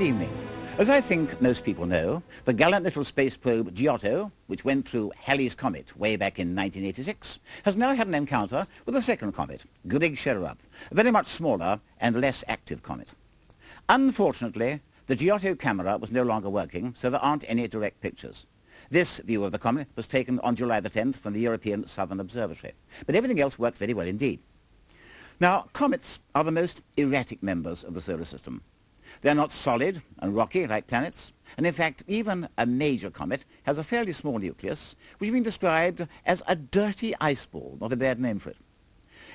Good evening. As I think most people know, the gallant little space probe Giotto, which went through Halley's Comet way back in 1986, has now had an encounter with a second comet, Grigg-Skjellerup, a very much smaller and less active comet. Unfortunately, the Giotto camera was no longer working, so there aren't any direct pictures. This view of the comet was taken on July the 10th from the European Southern Observatory, but everything else worked very well indeed. Now, comets are the most erratic members of the solar system. They're not solid and rocky like planets, and in fact, even a major comet has a fairly small nucleus, which has been described as a dirty ice ball, not a bad name for it.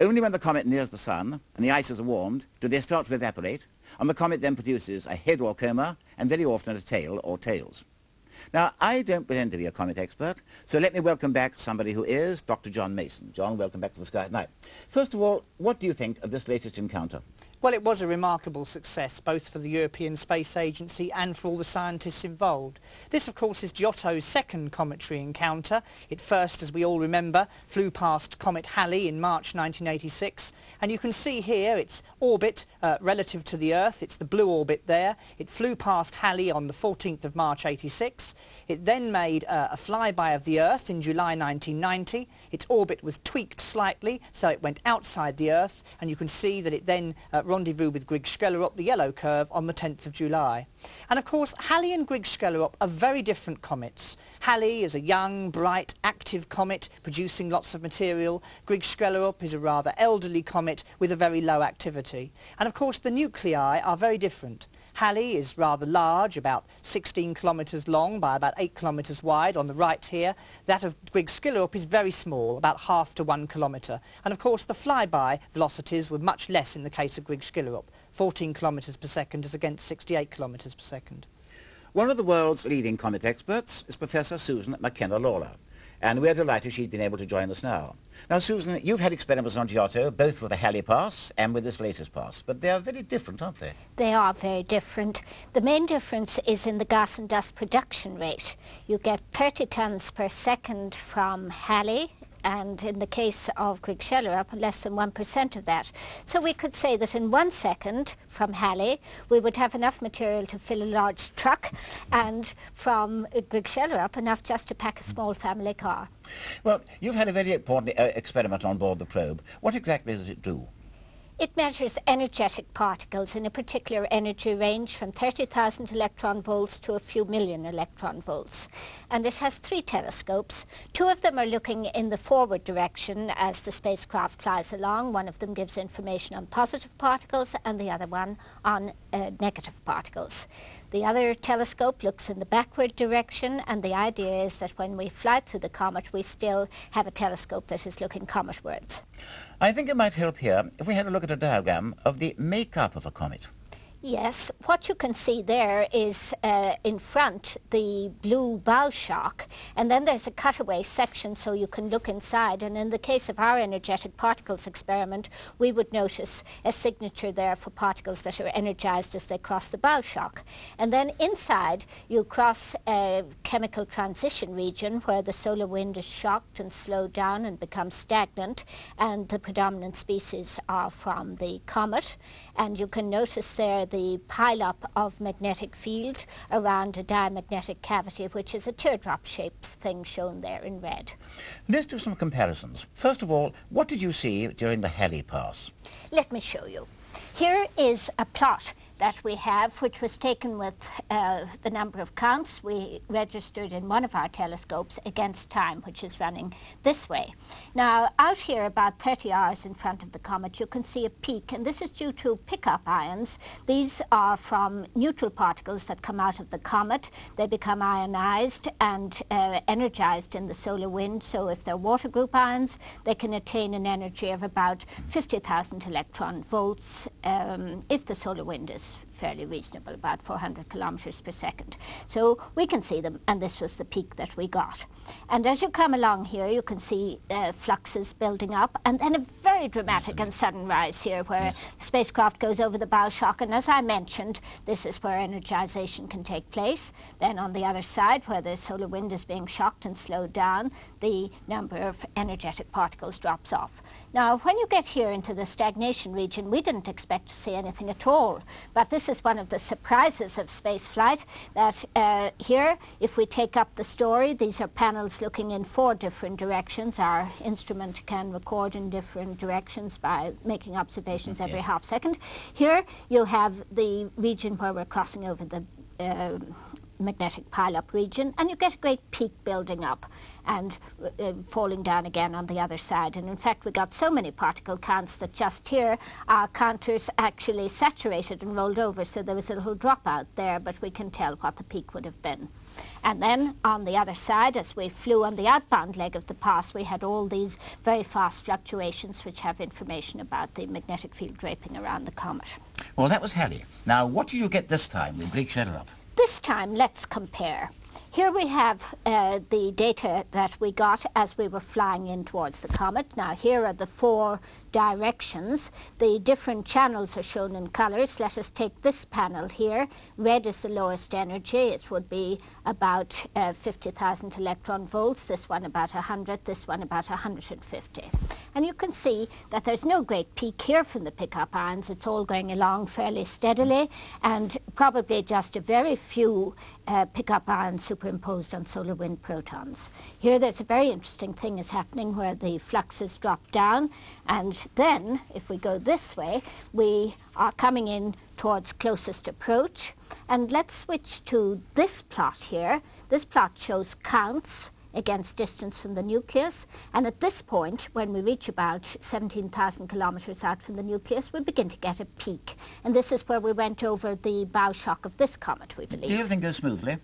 Only when the comet nears the sun and the ices are warmed do they start to evaporate, and the comet then produces a head or coma, and very often a tail or tails. Now, I don't pretend to be a comet expert, so let me welcome back somebody who is, Dr. John Mason. John, welcome back to the Sky at Night. First of all, what do you think of this latest encounter? Well, it was a remarkable success, both for the European Space Agency and for all the scientists involved. This, of course, is Giotto's second cometary encounter. It first, as we all remember, flew past Comet Halley in March 1986. And you can see here its orbit uh, relative to the Earth. It's the blue orbit there. It flew past Halley on the 14th of March 86. It then made uh, a flyby of the Earth in July 1990. Its orbit was tweaked slightly, so it went outside the Earth. And you can see that it then uh, rendezvous with Grigg-Skjellerup, the yellow curve, on the 10th of July. And of course, Halley and Grigg-Skjellerup are very different comets. Halley is a young, bright, active comet producing lots of material. Grigg-Skjellerup is a rather elderly comet with a very low activity. And of course, the nuclei are very different. Halley is rather large, about 16 kilometres long by about 8 kilometres wide on the right here. That of Grigg-Skjellerup is very small, about half to one kilometre. And of course the flyby velocities were much less in the case of Grigg-Skjellerup, 14 kilometres per second as against 68 kilometres per second. One of the world's leading comet experts is Professor Susan McKenna Lawlor and we're delighted she'd been able to join us now. Now, Susan, you've had experiments on Giotto, both with the Halley pass and with this latest pass, but they are very different, aren't they? They are very different. The main difference is in the gas and dust production rate. You get 30 tons per second from Halley, and in the case of Grigg-Skjellerup, less than 1% of that. So we could say that in one second from Halley, we would have enough material to fill a large truck, and from Grigg-Skjellerup, enough just to pack a small family car. Well, you've had a very important uh, experiment on board the probe. What exactly does it do? It measures energetic particles in a particular energy range from 30,000 electron volts to a few million electron volts. And it has three telescopes. Two of them are looking in the forward direction as the spacecraft flies along. One of them gives information on positive particles and the other one on uh, negative particles. The other telescope looks in the backward direction and the idea is that when we fly through the comet we still have a telescope that is looking cometwards. I think it might help here if we had a look at a diagram of the makeup of a comet. Yes, what you can see there is uh, in front the blue bow shock, and then there's a cutaway section so you can look inside. And in the case of our energetic particles experiment, we would notice a signature there for particles that are energized as they cross the bow shock. And then inside, you cross a chemical transition region where the solar wind is shocked and slowed down and becomes stagnant, and the predominant species are from the comet. And you can notice there the pileup of magnetic field around a diamagnetic cavity, which is a teardrop-shaped thing shown there in red. Let's do some comparisons. First of all, what did you see during the Halley pass? Let me show you. Here is a plot that we have, which was taken with uh, the number of counts we registered in one of our telescopes against time, which is running this way. Now, out here, about 30 hours in front of the comet, you can see a peak, and this is due to pickup ions. These are from neutral particles that come out of the comet. They become ionized and uh, energized in the solar wind, so if they're water group ions, they can attain an energy of about 50,000 electron volts um, if the solar wind is fairly reasonable, about 400 kilometers per second. So we can see them, and this was the peak that we got. And as you come along here, you can see uh, fluxes building up, and then a very dramatic and sudden rise here where yes. the spacecraft goes over the bow shock. And as I mentioned, this is where energization can take place. Then on the other side, where the solar wind is being shocked and slowed down, the number of energetic particles drops off. Now, when you get here into the stagnation region, we didn't expect to see anything at all. But this is one of the surprises of spaceflight, that uh, here, if we take up the story, these are panels looking in four different directions. Our instrument can record in different directions by making observations every half second. Here you have the region where we're crossing over the uh, magnetic pile-up region, and you get a great peak building up and uh, falling down again on the other side. And in fact, we got so many particle counts that just here our counters actually saturated and rolled over, so there was a little dropout there, but we can tell what the peak would have been. And then on the other side, as we flew on the outbound leg of the pass, we had all these very fast fluctuations which have information about the magnetic field draping around the comet. Well, that was Halley. Now, what did you get this time with Greek Up? This time, let's compare. Here we have uh, the data that we got as we were flying in towards the comet. Now here are the four directions. The different channels are shown in colors. Let us take this panel here. Red is the lowest energy. It would be about uh, 50,000 electron volts. This one about 100, this one about 150. And you can see that there's no great peak here from the pickup ions. It's all going along fairly steadily and probably just a very few uh, pickup ions superimposed on solar wind protons. Here there's a very interesting thing is happening where the fluxes drop down and then if we go this way we are coming in towards closest approach and let's switch to this plot here. This plot shows counts against distance from the nucleus. And at this point, when we reach about 17,000 kilometers out from the nucleus, we begin to get a peak. And this is where we went over the bow shock of this comet, we believe. Do you think it goes smoothly?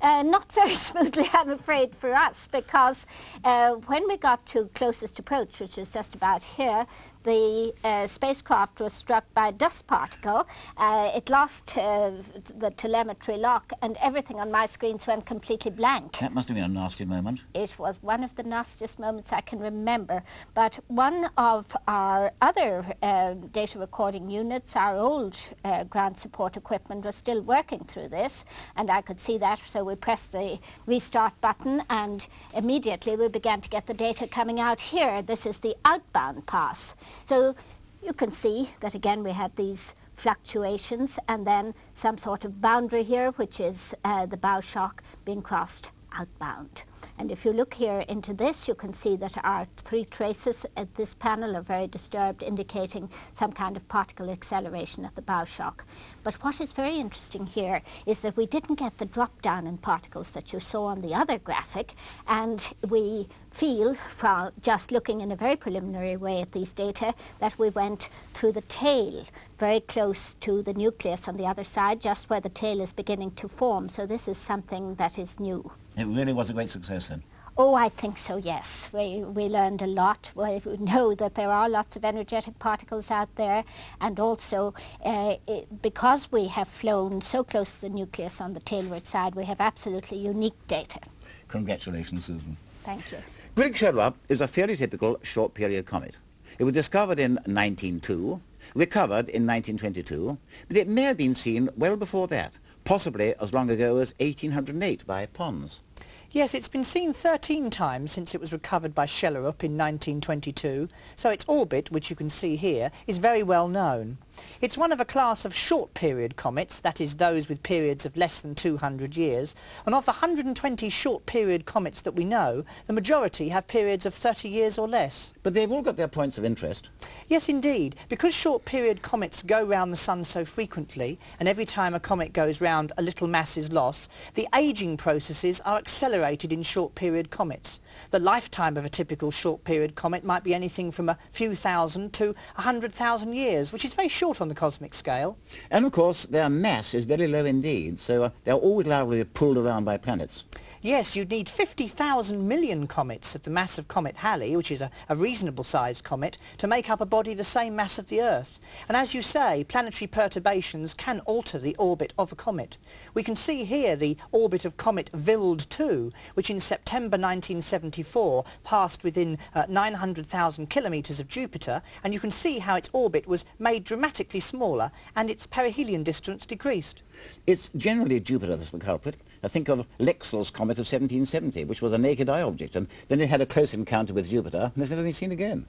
Uh, not very smoothly, I'm afraid, for us, because uh, when we got to closest approach, which was just about here, the uh, spacecraft was struck by a dust particle. Uh, it lost uh, the telemetry lock and everything on my screens went completely blank. That must have been a nasty moment. It was one of the nastiest moments I can remember. But one of our other uh, data recording units, our old uh, ground support equipment, was still working through this and I could see that. So we pressed the restart button and immediately we began to get the data coming out here. This is the outbound pass. So you can see that again we have these fluctuations and then some sort of boundary here, which is uh, the bow shock being crossed outbound. And if you look here into this, you can see that our three traces at this panel are very disturbed, indicating some kind of particle acceleration at the bow shock. But what is very interesting here is that we didn't get the drop down in particles that you saw on the other graphic, and we feel, from just looking in a very preliminary way at these data, that we went through the tail, very close to the nucleus on the other side, just where the tail is beginning to form. So this is something that is new. It really was a great success then. Oh, I think so, yes. We, we learned a lot. We know that there are lots of energetic particles out there, and also uh, it, because we have flown so close to the nucleus on the tailward side, we have absolutely unique data. Congratulations, Susan. Thank you. Grigg-Skjellerup is a fairly typical short-period comet. It was discovered in 1902, recovered in 1922, but it may have been seen well before that, possibly as long ago as 1808 by Pons. Yes, it's been seen 13 times since it was recovered by Skjellerup in 1922, so its orbit, which you can see here, is very well known. It's one of a class of short-period comets, that is those with periods of less than 200 years, and of the 120 short-period comets that we know, the majority have periods of 30 years or less. But they've all got their points of interest. Yes, indeed. Because short-period comets go round the Sun so frequently, and every time a comet goes round, a little mass is lost, the aging processes are accelerated accelerated in short-period comets. The lifetime of a typical short-period comet might be anything from a few thousand to a hundred thousand years, which is very short on the cosmic scale. And of course, their mass is very low indeed, so uh, they're always liable to be pulled around by planets. Yes, you'd need 50,000 million comets of the mass of Comet Halley, which is a, a reasonable-sized comet, to make up a body the same mass of the Earth. And as you say, planetary perturbations can alter the orbit of a comet. We can see here the orbit of comet Wild 2, which in September 1974 passed within uh, 900,000 kilometres of Jupiter, and you can see how its orbit was made dramatically smaller and its perihelion distance decreased. It's generally Jupiter that's the culprit. I think of Lexell's comet of 1770, which was a naked eye object, and then it had a close encounter with Jupiter, and it's never been seen again.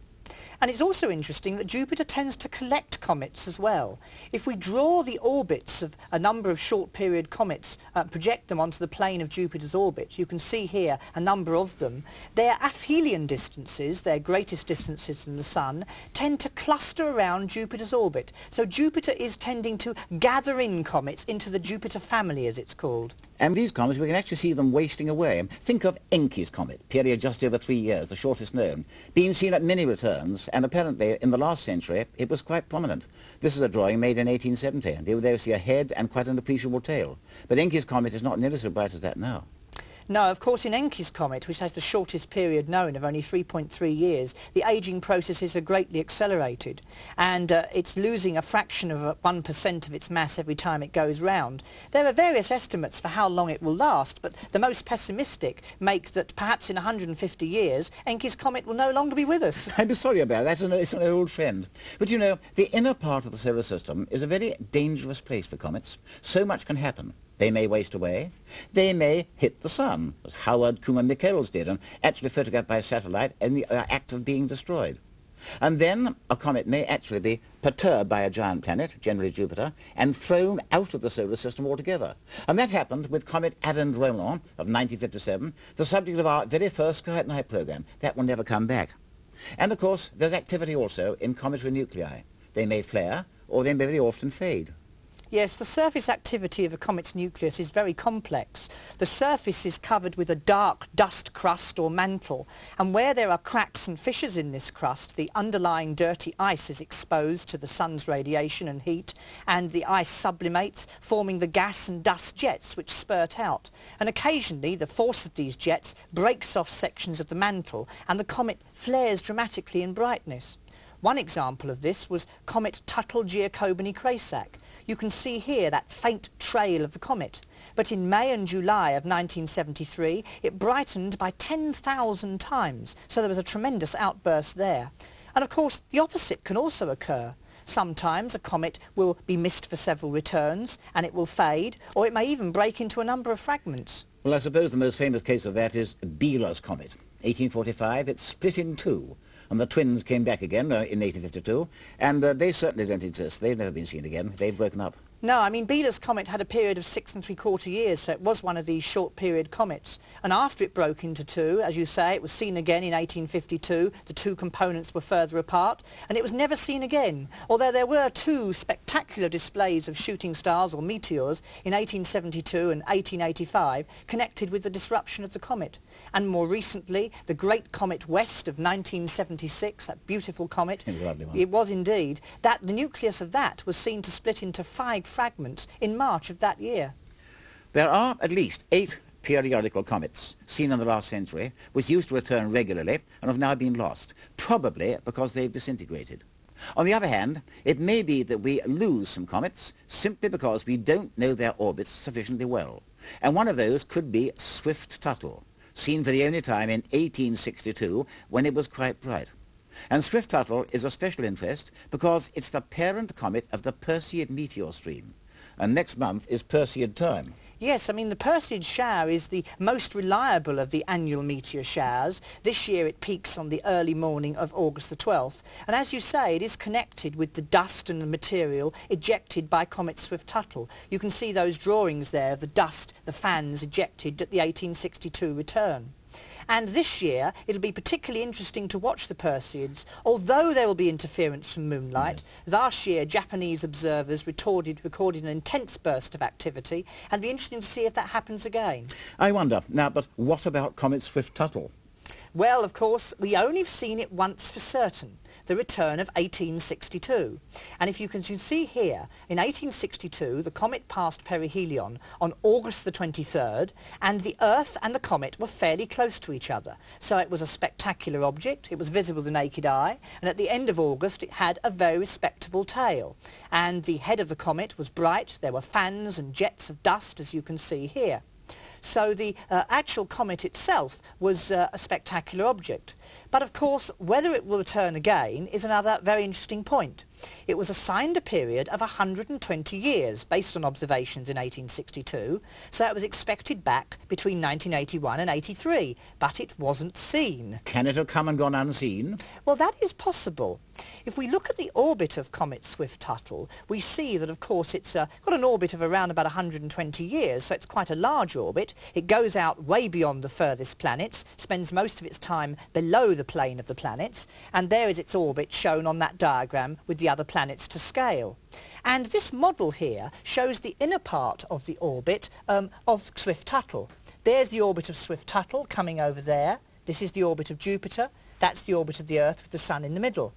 And it's also interesting that Jupiter tends to collect comets as well. If we draw the orbits of a number of short period comets, uh, project them onto the plane of Jupiter's orbit, you can see here a number of them. Their aphelion distances, their greatest distances from the Sun, tend to cluster around Jupiter's orbit. So Jupiter is tending to gather in comets into the Jupiter family, as it's called. And these comets, we can actually see them wasting away. Think of Encke's comet, period just over three years, the shortest known, being seen at many returns, and apparently in the last century it was quite prominent. This is a drawing made in 1870, and you there see a head and quite an appreciable tail. But Encke's comet is not nearly so bright as that now. No, of course in Encke's comet, which has the shortest period known of only 3.3 years, the ageing processes are greatly accelerated and uh, it's losing a fraction of 1% of its mass every time it goes round. There are various estimates for how long it will last, but the most pessimistic make that perhaps in 150 years, Encke's comet will no longer be with us. I'm sorry about that. It's an old friend. But you know, the inner part of the solar system is a very dangerous place for comets. So much can happen. They may waste away. They may hit the sun, as Howard Koomen Michels did, and actually photographed by satellite in the uh, act of being destroyed. And then a comet may actually be perturbed by a giant planet, generally Jupiter, and thrown out of the solar system altogether. And that happened with comet Arend-Roland of 1957, the subject of our very first Sky at Night program. That will never come back. And of course, there's activity also in cometary nuclei. They may flare, or they may very often fade. Yes, the surface activity of a comet's nucleus is very complex. The surface is covered with a dark dust crust or mantle, and where there are cracks and fissures in this crust, the underlying dirty ice is exposed to the sun's radiation and heat, and the ice sublimates, forming the gas and dust jets which spurt out. And occasionally the force of these jets breaks off sections of the mantle, and the comet flares dramatically in brightness. One example of this was comet Tuttle-Giacobini-Kresak, you can see here that faint trail of the comet. But in May and July of 1973, it brightened by 10,000 times, so there was a tremendous outburst there. And of course, the opposite can also occur. Sometimes a comet will be missed for several returns, and it will fade, or it may even break into a number of fragments. Well, I suppose the most famous case of that is Biela's comet. 1845, it split in two and the twins came back again uh, in 1852, and uh, they certainly don't exist. They've never been seen again. They've broken up. No, I mean, Biela's comet had a period of six and three-quarter years, so it was one of these short-period comets. And after it broke into two, as you say, it was seen again in 1852. The two components were further apart, and it was never seen again, although there were two spectacular displays of shooting stars or meteors in 1872 and 1885 connected with the disruption of the comet. And more recently, the Great Comet West of 1976, that beautiful comet. It was, it was indeed. That, the nucleus of that was seen to split into five fragments in March of that year. There are at least eight periodical comets seen in the last century which used to return regularly and have now been lost, probably because they've disintegrated. On the other hand, it may be that we lose some comets simply because we don't know their orbits sufficiently well. And one of those could be Swift-Tuttle, seen for the only time in 1862 when it was quite bright. And Swift-Tuttle is of special interest because it's the parent comet of the Perseid meteor stream. And next month is Perseid time. Yes, I mean, the Perseid shower is the most reliable of the annual meteor showers. This year it peaks on the early morning of August the 12th. And as you say, it is connected with the dust and the material ejected by Comet Swift-Tuttle. You can see those drawings there of the dust, the fans ejected at the 1862 return. And this year, it'll be particularly interesting to watch the Perseids, although there will be interference from moonlight. Yeah. Last year, Japanese observers recorded, recorded an intense burst of activity, and it'll be interesting to see if that happens again. I wonder. Now, but what about Comet Swift-Tuttle? Well, of course, we only have seen it once for certain the return of 1862. And if you can see here, in 1862, the comet passed perihelion on August the 23rd, and the Earth and the comet were fairly close to each other. So it was a spectacular object, it was visible to the naked eye, and at the end of August it had a very respectable tail. And the head of the comet was bright, there were fans and jets of dust, as you can see here. So the uh, actual comet itself was uh, a spectacular object. But of course, whether it will return again is another very interesting point. It was assigned a period of 120 years based on observations in 1862, so it was expected back between 1981 and 83, but it wasn't seen. Can it have come and gone unseen? Well, that is possible. If we look at the orbit of Comet Swift-Tuttle, we see that, of course, it's uh, got an orbit of around about 120 years, so it's quite a large orbit. It goes out way beyond the furthest planets, spends most of its time below the plane of the planets, and there is its orbit shown on that diagram with the other planets to scale. And this model here shows the inner part of the orbit um, of Swift-Tuttle. There's the orbit of Swift-Tuttle coming over there. This is the orbit of Jupiter. That's the orbit of the Earth with the Sun in the middle.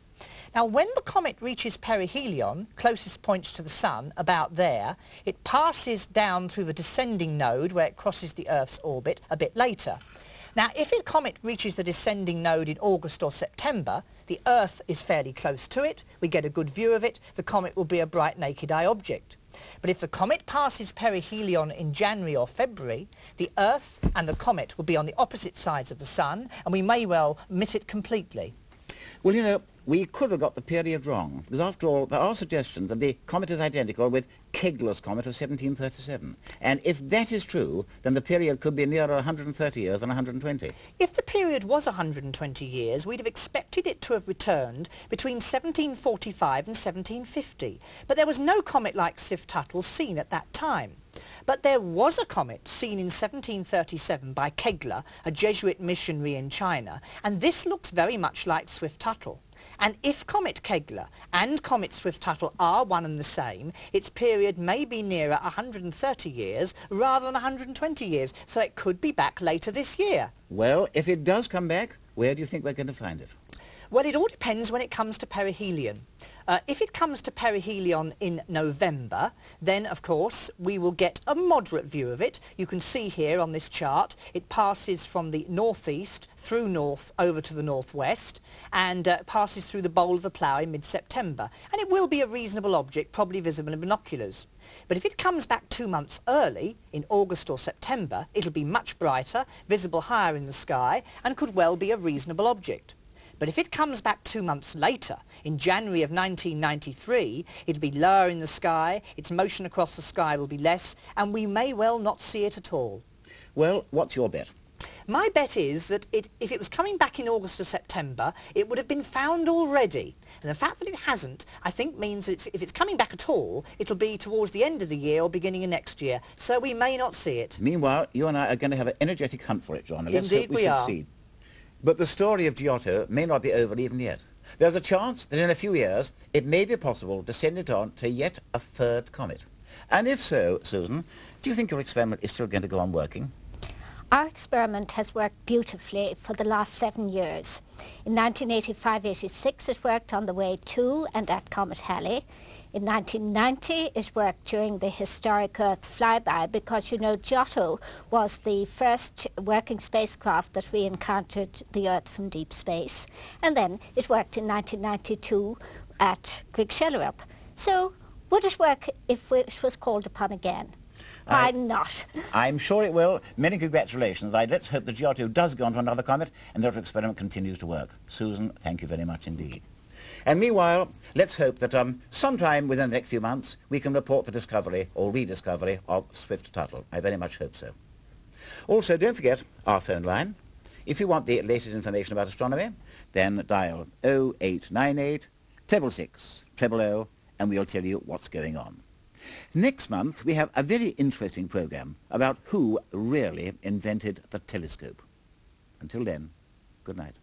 Now, when the comet reaches perihelion, closest points to the Sun, about there, it passes down through the descending node where it crosses the Earth's orbit a bit later. Now, if a comet reaches the descending node in August or September, the Earth is fairly close to it, we get a good view of it, the comet will be a bright naked eye object. But if the comet passes perihelion in January or February, the Earth and the comet will be on the opposite sides of the Sun, and we may well miss it completely. Well, you know, we could have got the period wrong, because after all, there are suggestions that the comet is identical with Kegler's comet of 1737. And if that is true, then the period could be nearer 130 years than 120. If the period was 120 years, we'd have expected it to have returned between 1745 and 1750. But there was no comet like Swift-Tuttle seen at that time. But there was a comet seen in 1737 by Kegler, a Jesuit missionary in China, and this looks very much like Swift-Tuttle. And if Comet Kegler and Comet Swift-Tuttle are one and the same, its period may be nearer 130 years rather than 120 years, so it could be back later this year. Well, if it does come back, where do you think we're going to find it? Well, it all depends when it comes to perihelion. Uh, if it comes to perihelion in November, then of course we will get a moderate view of it. You can see here on this chart it passes from the northeast through north over to the northwest and uh, passes through the bowl of the plough in mid-September. And it will be a reasonable object, probably visible in binoculars. But if it comes back two months early, in August or September, it'll be much brighter, visible higher in the sky, and could well be a reasonable object. But if it comes back two months later, in January of 1993, it'll be lower in the sky, its motion across the sky will be less, and we may well not see it at all. Well, what's your bet? My bet is that it, if it was coming back in August or September, it would have been found already. And the fact that it hasn't, I think, means that it's, if it's coming back at all, it'll be towards the end of the year or beginning of next year. So we may not see it. Meanwhile, you and I are going to have an energetic hunt for it, John. Let's Indeed hope we, we are. But the story of Giotto may not be over even yet. There's a chance that in a few years it may be possible to send it on to yet a third comet. And if so, Susan, do you think your experiment is still going to go on working? Our experiment has worked beautifully for the last seven years. In 1985-86 it worked on the way to and at Comet Halley. In 1990 it worked during the historic Earth flyby because you know Giotto was the first working spacecraft that we encountered the Earth from deep space. And then it worked in 1992 at Grigg Skjellerup. So would it work if it was called upon again? Why I- not? I'm sure it will. Many congratulations. I, let's hope that Giotto does go on to another comet and that our experiment continues to work. Susan, thank you very much indeed. And meanwhile, let's hope that um, sometime within the next few months we can report the discovery or rediscovery of Swift-Tuttle. I very much hope so. Also, don't forget our phone line. If you want the latest information about astronomy, then dial 0898 666 000 and we'll tell you what's going on. Next month, we have a very interesting program about who really invented the telescope. Until then, good night.